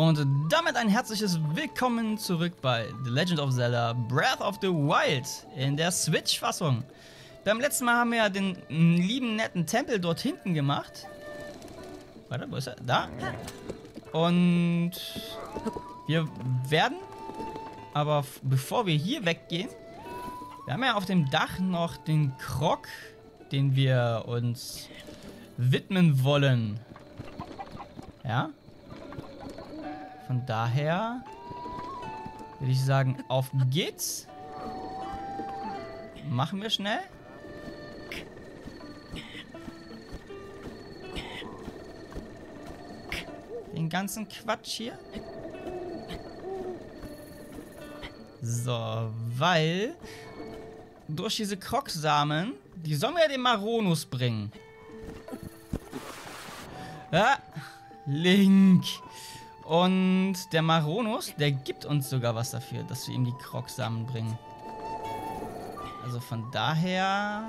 Und damit ein herzliches Willkommen zurück bei The Legend of Zelda Breath of the Wild in der Switch-Fassung. Beim letzten Mal haben wir ja den lieben, netten Tempel dort hinten gemacht. Warte, wo ist er? Da. Und wir werden, aber bevor wir hier weggehen, wir haben ja auf dem Dach noch den Krog, den wir uns widmen wollen. Ja? Von daher würde ich sagen, auf geht's. Machen wir schnell. Den ganzen Quatsch hier. So, weil durch diese Krogsamen, die sollen wir ja den Maronus bringen. Ja, Link. Und der Maronus, der gibt uns sogar was dafür, dass wir ihm die Krogsamen bringen. Also von daher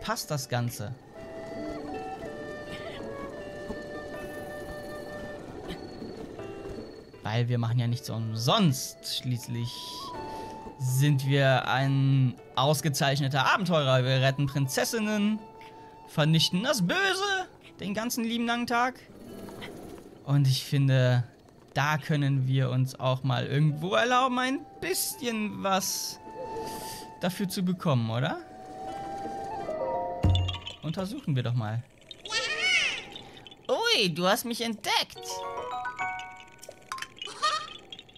passt das Ganze. Weil wir machen ja nichts umsonst. Schließlich sind wir ein ausgezeichneter Abenteurer. Wir retten Prinzessinnen, vernichten das Böse den ganzen lieben langen Tag. Und ich finde, da können wir uns auch mal irgendwo erlauben, ein bisschen was dafür zu bekommen, oder? Untersuchen wir doch mal. Ui, du hast mich entdeckt.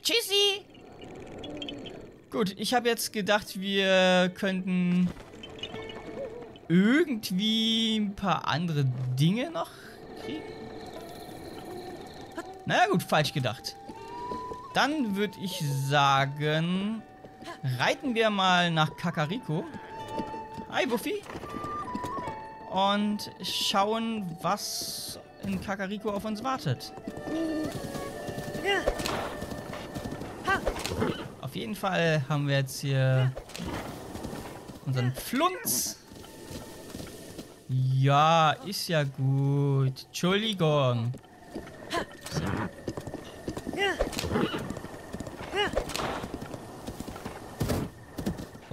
Tschüssi. Gut, ich habe jetzt gedacht, wir könnten irgendwie ein paar andere Dinge noch kriegen. Naja gut, falsch gedacht. Dann würde ich sagen, reiten wir mal nach Kakariko. Hi, Buffy. Und schauen, was in Kakariko auf uns wartet. Auf jeden Fall haben wir jetzt hier unseren Flunz. Ja, ist ja gut. Entschuldigung.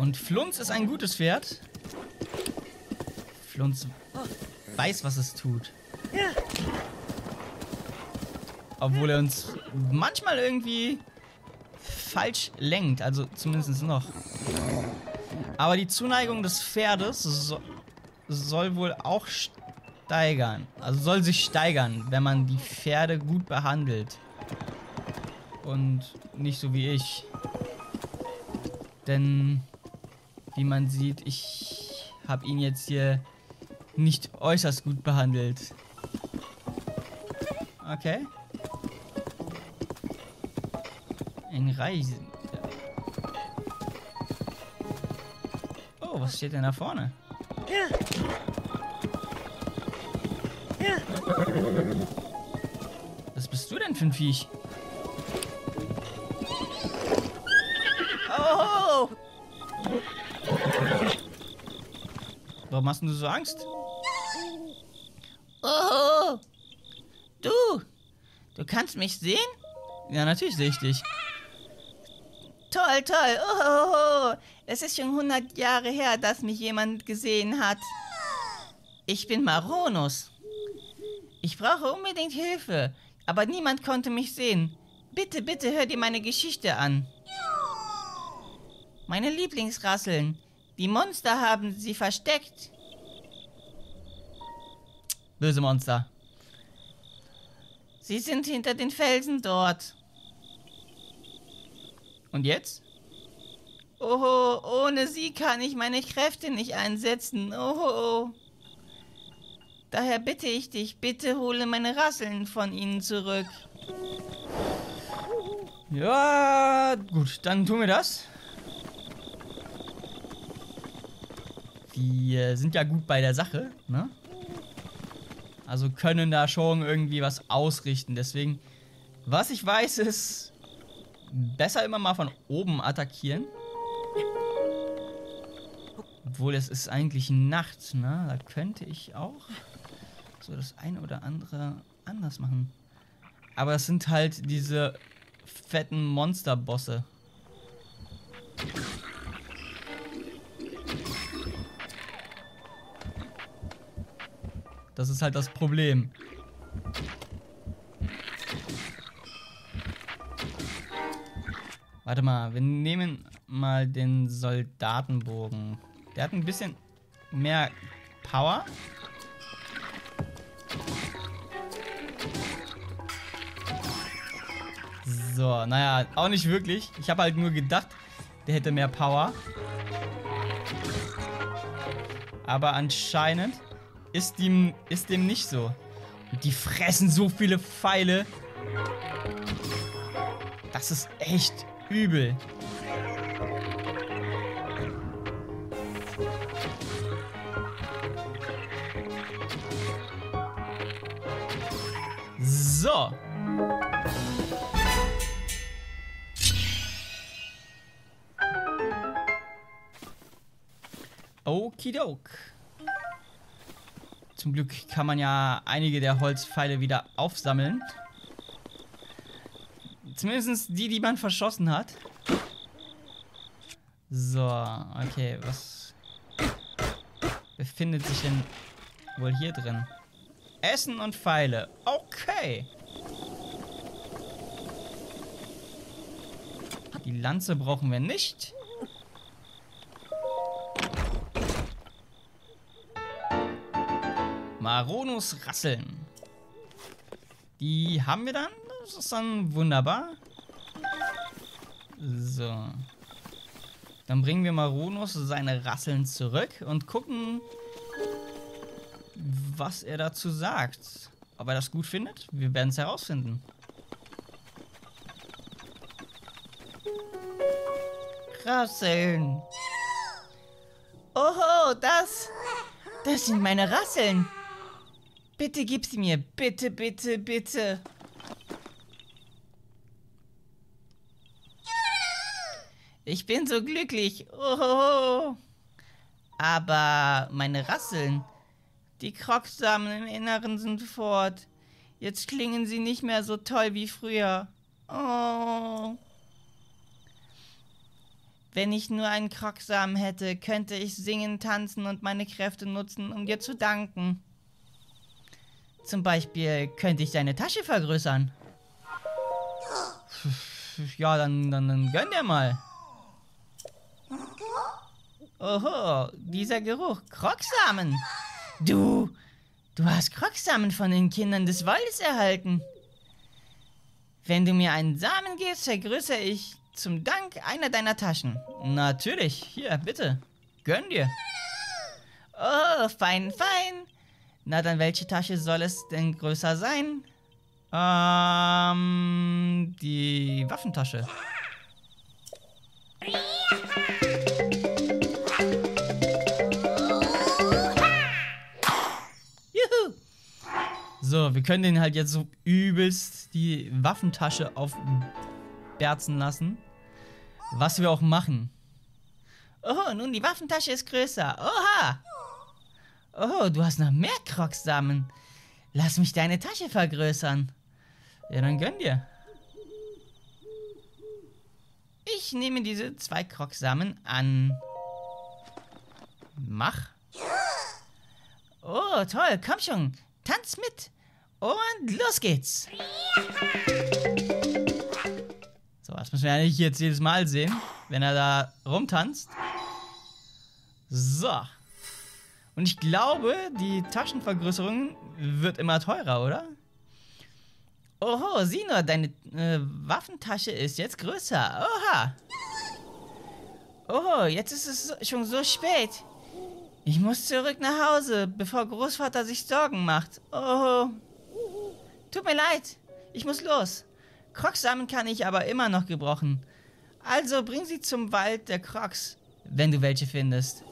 Und Flunz ist ein gutes Pferd. Flunz weiß, was es tut. Obwohl er uns manchmal irgendwie falsch lenkt. Also zumindest noch. Aber die Zuneigung des Pferdes so, soll wohl auch steigern. Also soll sich steigern, wenn man die Pferde gut behandelt. Und nicht so wie ich. Denn, wie man sieht, ich habe ihn jetzt hier nicht äußerst gut behandelt. Okay. Ein Reisen. Oh, was steht denn da vorne? Was bist du denn für ein Viech? Warum hast du so Angst? Oh! Du! Du kannst mich sehen? Ja, natürlich sehe ich dich. Toll, toll. Oh, es ist schon 100 Jahre her, dass mich jemand gesehen hat. Ich bin Maronus. Ich brauche unbedingt Hilfe, aber niemand konnte mich sehen. Bitte, bitte hör dir meine Geschichte an. Meine Lieblingsrasseln. Die Monster haben sie versteckt. Böse Monster. Sie sind hinter den Felsen dort. Und jetzt? Oho, ohne sie kann ich meine Kräfte nicht einsetzen. Oho. Daher bitte ich dich, bitte hole meine Rasseln von ihnen zurück. Ja, gut, dann tun wir das. Wir sind ja gut bei der Sache, ne? Also können da schon irgendwie was ausrichten. Deswegen, was ich weiß, ist besser immer mal von oben attackieren. Obwohl es ist eigentlich Nacht, ne? Da könnte ich auch so das eine oder andere anders machen. Aber es sind halt diese fetten Monsterbosse. Das ist halt das Problem. Warte mal, wir nehmen mal den Soldatenbogen. Der hat ein bisschen mehr Power. So, naja, auch nicht wirklich. Ich habe halt nur gedacht, der hätte mehr Power. Aber anscheinend ist dem, ist dem nicht so. Und die fressen so viele Pfeile. Das ist echt übel. So. Okidok. Zum Glück kann man ja einige der Holzpfeile wieder aufsammeln. Zumindest die, die man verschossen hat. So, okay, was befindet sich denn wohl hier drin? Essen und Pfeile. Okay. Die Lanze brauchen wir nicht. Maronus Rasseln. Die haben wir dann. Das ist dann wunderbar. So. Dann bringen wir Maronus seine Rasseln zurück und gucken, was er dazu sagt. Ob er das gut findet? Wir werden es herausfinden. Rasseln. Oho, das. Das sind meine Rasseln. Bitte gib sie mir. Bitte, bitte, bitte. Ich bin so glücklich. Oh. Aber meine Rasseln, die Krogsamen im Inneren sind fort. Jetzt klingen sie nicht mehr so toll wie früher. Oh. Wenn ich nur einen Krogsamen hätte, könnte ich singen, tanzen und meine Kräfte nutzen, um dir zu danken. Zum Beispiel könnte ich deine Tasche vergrößern. Ja, dann, dann, dann gönn dir mal. Oho, dieser Geruch. Krogsamen. Du, du hast Krogsamen von den Kindern des Waldes erhalten. Wenn du mir einen Samen gibst, vergrößere ich zum Dank einer deiner Taschen. Natürlich. Hier, bitte. Gönn dir. Oh, fein, fein. Na dann, welche Tasche soll es denn größer sein? Ähm, die Waffentasche. Juhu. So, wir können den halt jetzt so übelst die Waffentasche aufberzen lassen. Was wir auch machen. Oh, nun die Waffentasche ist größer. Oha! Oh, du hast noch mehr Krogsamen. Lass mich deine Tasche vergrößern. Ja, dann gönn dir. Ich nehme diese zwei Krogsamen an. Mach. Oh, toll. Komm schon. Tanz mit. Und los geht's. So, das müssen wir nicht jetzt jedes Mal sehen, wenn er da rumtanzt. So. Und ich glaube, die Taschenvergrößerung wird immer teurer, oder? Oho, sieh nur, deine äh, Waffentasche ist jetzt größer. Oha. Oh, jetzt ist es schon so spät. Ich muss zurück nach Hause, bevor Großvater sich Sorgen macht. Oh. Tut mir leid. Ich muss los. Krogsamen kann ich aber immer noch gebrauchen. Also bring sie zum Wald der Crocs, wenn du welche findest.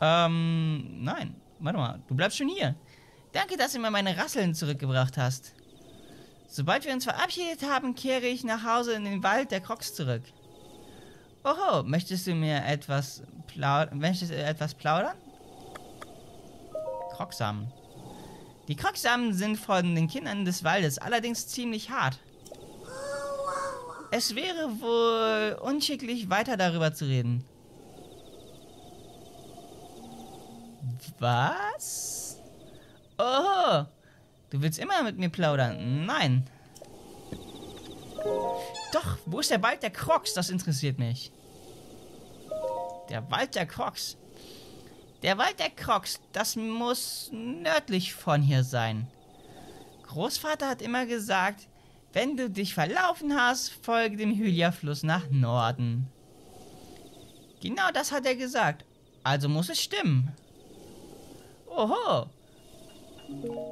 Ähm, nein. Warte mal, du bleibst schon hier. Danke, dass du mir meine Rasseln zurückgebracht hast. Sobald wir uns verabschiedet haben, kehre ich nach Hause in den Wald der Crocs zurück. Oho, möchtest du mir etwas plaudern? Möchtest du etwas plaudern? Krogsamen. Die Krocksamen sind von den Kindern des Waldes allerdings ziemlich hart. Es wäre wohl unschicklich, weiter darüber zu reden. Was? Oh, du willst immer mit mir plaudern? Nein. Doch, wo ist der Wald der Crocs? Das interessiert mich. Der Wald der Crocs. Der Wald der Crocs, das muss nördlich von hier sein. Großvater hat immer gesagt, wenn du dich verlaufen hast, folge dem Hylia-Fluss nach Norden. Genau das hat er gesagt. Also muss es stimmen. Oho.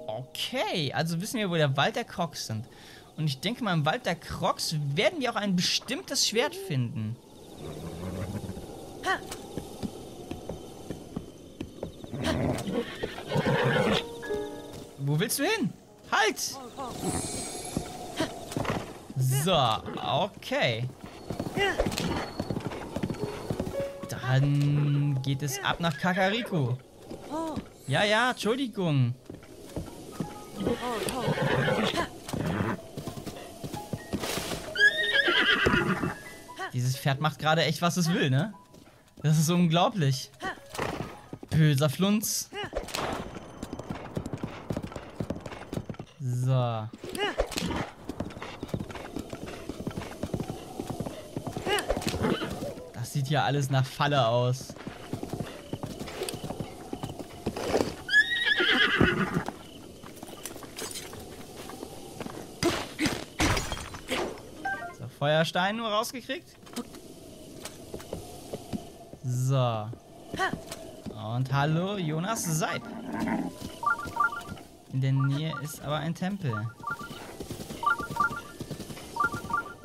Okay, also wissen wir, wo der Wald der Crocs sind. Und ich denke mal, im Wald der Crocs werden wir auch ein bestimmtes Schwert finden. Wo willst du hin? Halt! So, okay. Dann geht es ab nach Kakariko. Ja, ja, Entschuldigung. Dieses Pferd macht gerade echt, was es will, ne? Das ist unglaublich. Böser Flunz. So. Das sieht ja alles nach Falle aus. Feuerstein nur rausgekriegt. So. Und hallo, Jonas Seib. In der Nähe ist aber ein Tempel.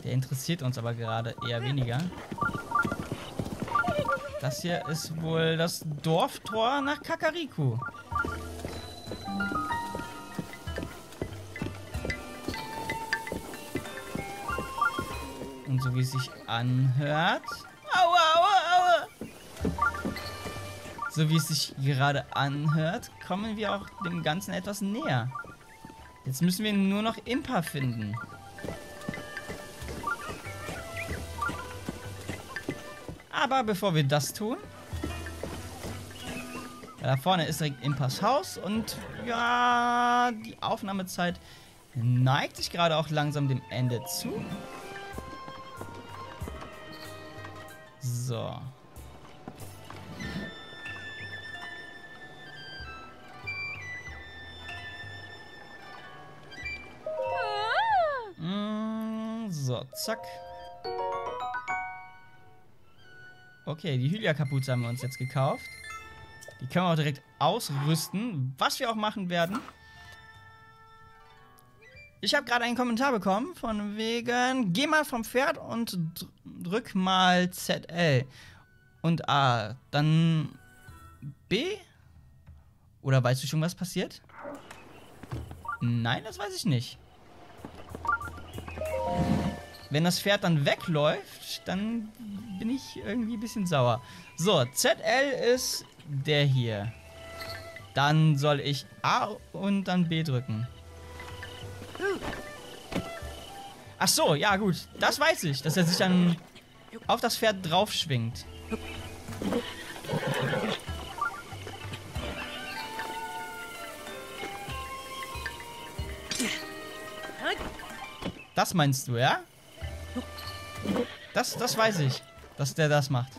Der interessiert uns aber gerade eher weniger. Das hier ist wohl das Dorftor nach Kakariko. So wie es sich anhört... So wie es sich gerade anhört, kommen wir auch dem Ganzen etwas näher. Jetzt müssen wir nur noch Impa finden. Aber bevor wir das tun... Da vorne ist direkt Impas Haus und ja, die Aufnahmezeit neigt sich gerade auch langsam dem Ende zu. So. So, zack. Okay, die Hylia-Kapuze haben wir uns jetzt gekauft. Die können wir auch direkt ausrüsten, was wir auch machen werden. Ich habe gerade einen Kommentar bekommen von wegen, geh mal vom Pferd und drück mal ZL und A. Dann B? Oder weißt du schon, was passiert? Nein, das weiß ich nicht. Wenn das Pferd dann wegläuft, dann bin ich irgendwie ein bisschen sauer. So, ZL ist der hier. Dann soll ich A und dann B drücken. Ach so, ja gut. Das weiß ich, dass er sich dann auf das Pferd drauf schwingt. Das meinst du, ja? Das, das weiß ich, dass der das macht.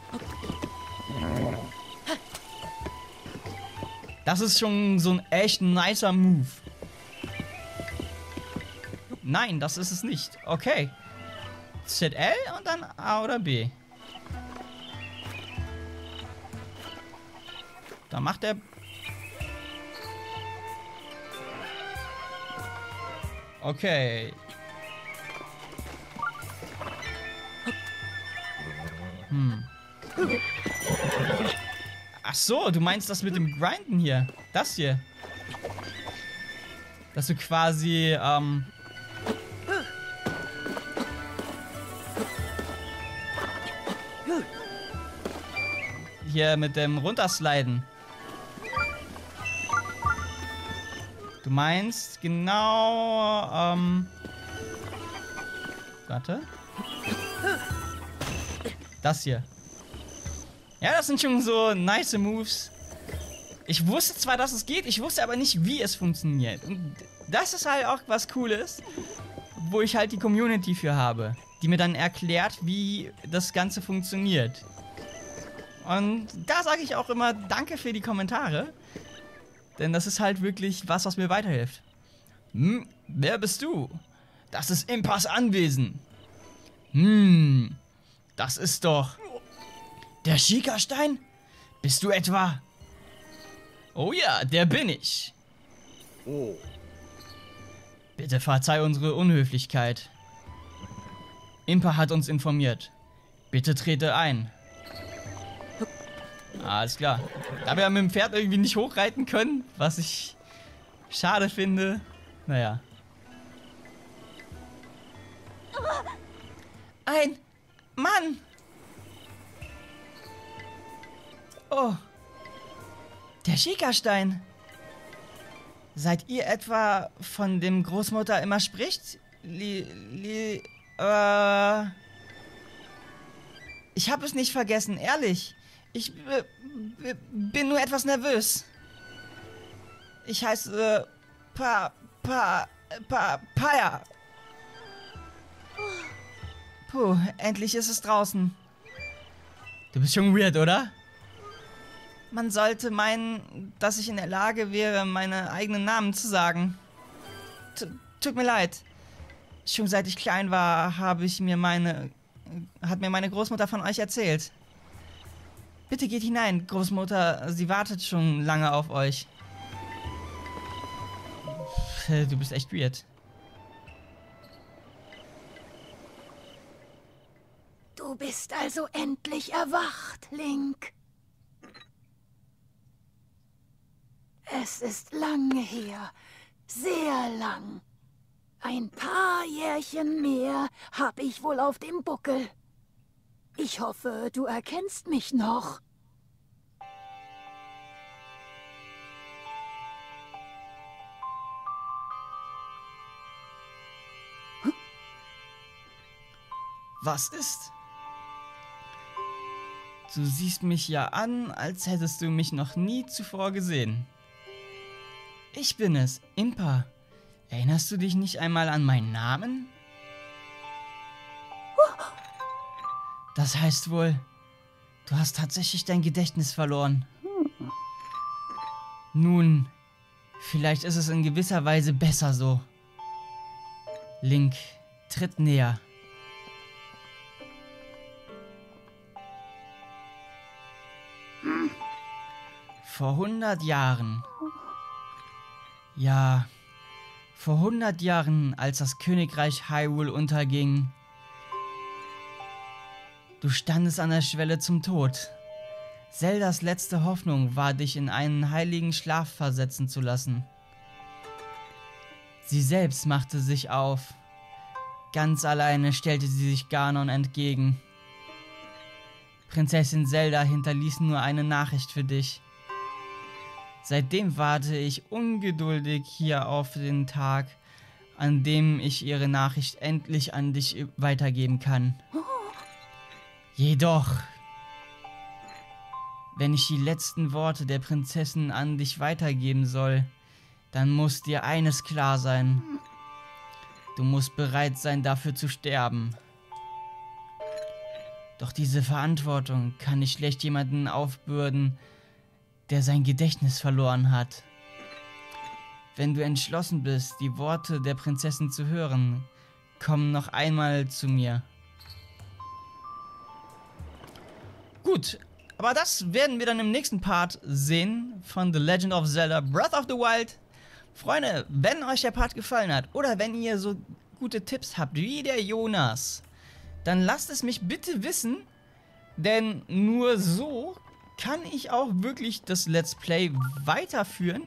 Das ist schon so ein echt nicer Move. Nein, das ist es nicht. Okay. ZL und dann A oder B. Da macht er... Okay. Hm. Ach so, du meinst das mit dem Grinden hier. Das hier. Dass du quasi, ähm... Hier mit dem Runtersliden. Du meinst genau, ähm... Warte. Das hier. Ja, das sind schon so nice Moves. Ich wusste zwar, dass es geht, ich wusste aber nicht, wie es funktioniert. Und das ist halt auch was Cooles, wo ich halt die Community für habe, die mir dann erklärt, wie das Ganze funktioniert. Und da sage ich auch immer Danke für die Kommentare, denn das ist halt wirklich was, was mir weiterhilft. Hm, wer bist du? Das ist Impas Anwesen. Hm, das ist doch... Der Schikastein? Bist du etwa... Oh ja, der bin ich. Oh. Bitte verzeih unsere Unhöflichkeit. Impa hat uns informiert. Bitte trete ein. Alles klar. Da wir mit dem Pferd irgendwie nicht hochreiten können, was ich schade finde. Naja. Ein Mann! Oh. Der Schikastein. Seid ihr etwa von dem Großmutter immer spricht? Li, li, äh. Ich habe es nicht vergessen, ehrlich. Ich äh, bin nur etwas nervös. Ich heiße äh, Pa, Pa, Pa, Paya. Puh, endlich ist es draußen. Du bist schon weird, oder? Man sollte meinen, dass ich in der Lage wäre, meine eigenen Namen zu sagen. T tut mir leid. Schon seit ich klein war, habe ich mir meine... hat mir meine Großmutter von euch erzählt. Bitte geht hinein, Großmutter. Sie wartet schon lange auf euch. Du bist echt weird. Du bist also endlich erwacht, Link. Es ist lange her, sehr lang. Ein paar Jährchen mehr hab ich wohl auf dem Buckel. Ich hoffe, du erkennst mich noch. Was ist? Du siehst mich ja an, als hättest du mich noch nie zuvor gesehen. Ich bin es, Impa. Erinnerst du dich nicht einmal an meinen Namen? Das heißt wohl, du hast tatsächlich dein Gedächtnis verloren. Nun, vielleicht ist es in gewisser Weise besser so. Link, tritt näher. Vor hundert Jahren ja, vor hundert Jahren, als das Königreich Hyrule unterging, du standest an der Schwelle zum Tod. Zeldas letzte Hoffnung war, dich in einen heiligen Schlaf versetzen zu lassen. Sie selbst machte sich auf. Ganz alleine stellte sie sich Ganon entgegen. Prinzessin Zelda hinterließ nur eine Nachricht für dich. Seitdem warte ich ungeduldig hier auf den Tag, an dem ich ihre Nachricht endlich an dich weitergeben kann. Jedoch, wenn ich die letzten Worte der Prinzessin an dich weitergeben soll, dann muss dir eines klar sein. Du musst bereit sein, dafür zu sterben. Doch diese Verantwortung kann ich schlecht jemanden aufbürden, der sein Gedächtnis verloren hat. Wenn du entschlossen bist, die Worte der Prinzessin zu hören, komm noch einmal zu mir. Gut, aber das werden wir dann im nächsten Part sehen von The Legend of Zelda Breath of the Wild. Freunde, wenn euch der Part gefallen hat oder wenn ihr so gute Tipps habt wie der Jonas, dann lasst es mich bitte wissen, denn nur so kann ich auch wirklich das Let's Play weiterführen.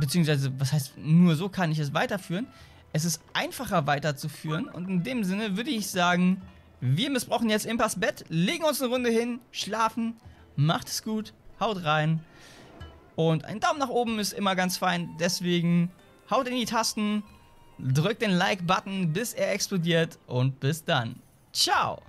Beziehungsweise, was heißt, nur so kann ich es weiterführen. Es ist einfacher weiterzuführen und in dem Sinne würde ich sagen, wir missbrauchen jetzt Impas Bett, legen uns eine Runde hin, schlafen, macht es gut, haut rein. Und ein Daumen nach oben ist immer ganz fein. Deswegen haut in die Tasten, drückt den Like-Button, bis er explodiert und bis dann. Ciao!